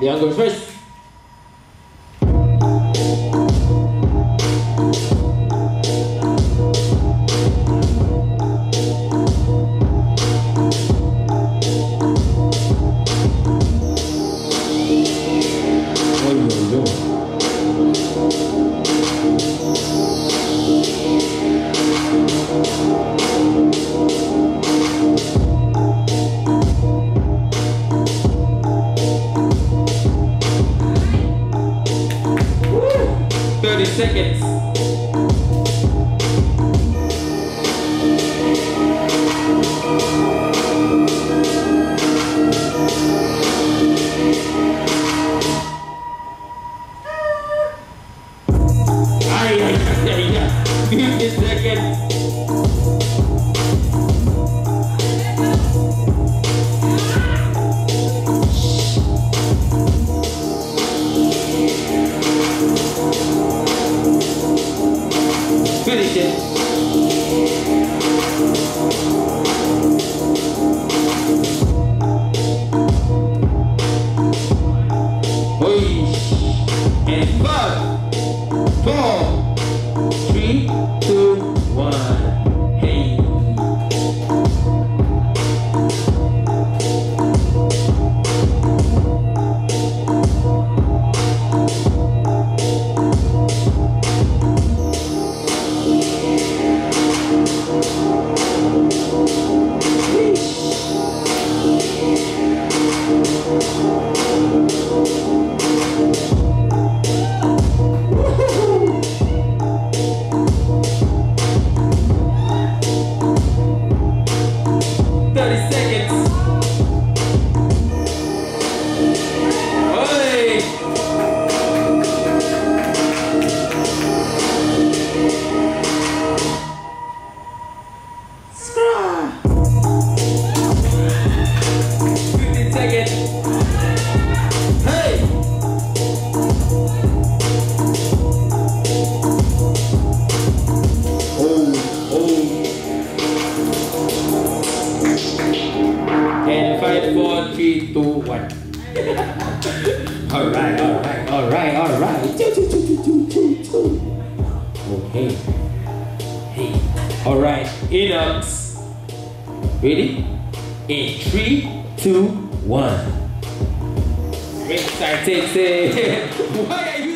两个 face。Seconds. Finish. And five, four, three, two, one. Three, two, one. alright. Choo, choo, choo, choo, choo, choo, choo. Okay. Hey. Alright, Inox. Ready? In three, two, one. Excited. Why